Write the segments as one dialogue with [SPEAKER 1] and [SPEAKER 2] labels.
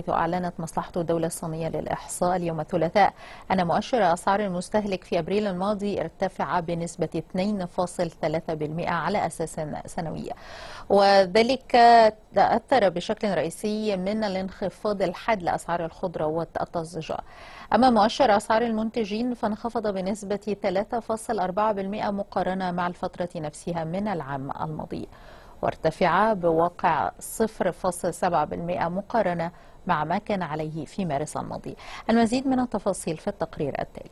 [SPEAKER 1] حيث أعلنت مصلحة الدولة الصينية للإحصاء اليوم الثلاثاء أن مؤشر أسعار المستهلك في أبريل الماضي ارتفع بنسبة 2.3% على أساس سنوي. وذلك تأثر بشكل رئيسي من الانخفاض الحاد لأسعار الخضروات الطازجة أما مؤشر أسعار المنتجين فانخفض بنسبة 3.4% مقارنة مع الفترة نفسها من العام الماضي. وارتفع بواقع 0.7% مقارنة مع ما كان عليه في مارس الماضي. المزيد من التفاصيل في التقرير التالي.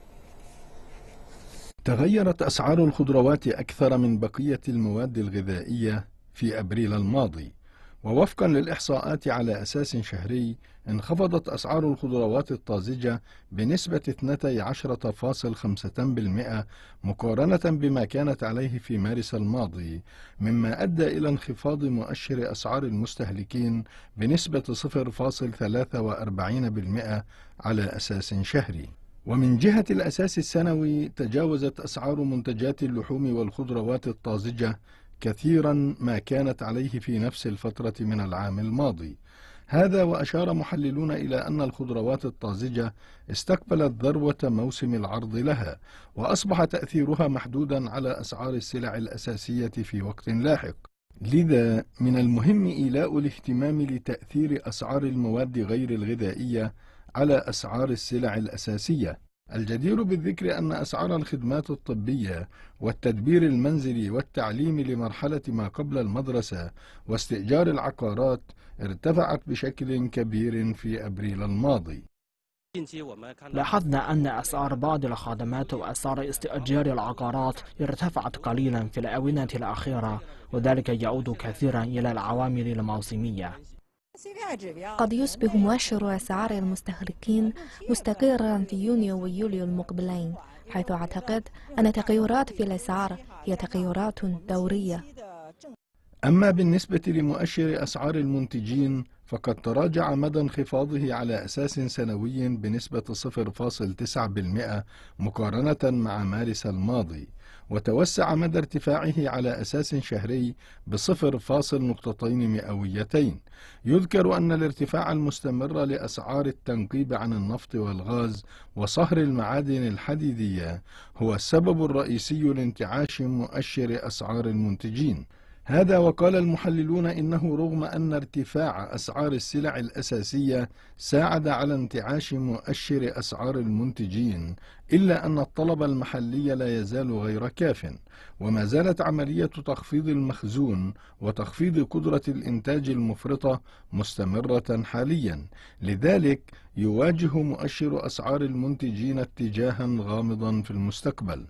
[SPEAKER 2] تغيرت أسعار الخضروات أكثر من بقية المواد الغذائية في أبريل الماضي. ووفقا للإحصاءات على أساس شهري انخفضت أسعار الخضروات الطازجة بنسبة 12.5% مقارنة بما كانت عليه في مارس الماضي مما أدى إلى انخفاض مؤشر أسعار المستهلكين بنسبة 0.43% على أساس شهري. ومن جهة الأساس السنوي تجاوزت أسعار منتجات اللحوم والخضروات الطازجة كثيرا ما كانت عليه في نفس الفترة من العام الماضي. هذا وأشار محللون إلى أن الخضروات الطازجة استقبلت ذروة موسم العرض لها وأصبح تأثيرها محدودا على أسعار السلع الأساسية في وقت لاحق. لذا من المهم إيلاء الاهتمام لتأثير أسعار المواد غير الغذائية على أسعار السلع الأساسية. الجدير بالذكر أن أسعار الخدمات الطبية والتدبير المنزلي والتعليم لمرحلة ما قبل المدرسة واستئجار العقارات ارتفعت بشكل كبير في أبريل الماضي.
[SPEAKER 3] لاحظنا أن أسعار بعض الخدمات وأسعار استئجار العقارات ارتفعت قليلا في الآونة الأخيرة وذلك يعود كثيرا إلى العوامل الموسمية.
[SPEAKER 4] قد يصبح مؤشر أسعار المستهلكين مستقرا في يونيو ويوليو المقبلين حيث أعتقد أن تغيرات في الأسعار هي تغيرات دورية.
[SPEAKER 2] أما بالنسبة لمؤشر أسعار المنتجين فقد تراجع مدى انخفاضه على أساس سنوي بنسبة 0.9% مقارنة مع مارس الماضي وتوسع مدى ارتفاعه على أساس شهري بصفر فاصل نقطتين مئويتين. يذكر أن الارتفاع المستمر لأسعار التنقيب عن النفط والغاز وصهر المعادن الحديدية هو السبب الرئيسي لانتعاش مؤشر أسعار المنتجين. هذا وقال المحللون إنه رغم أن ارتفاع أسعار السلع الأساسية ساعد على انتعاش مؤشر أسعار المنتجين إلا أن الطلب المحلي لا يزال غير كاف وما زالت عملية تخفيض المخزون وتخفيض قدرة الإنتاج المفرطة مستمرة حاليا لذلك يواجه مؤشر أسعار المنتجين اتجاها غامضا في المستقبل.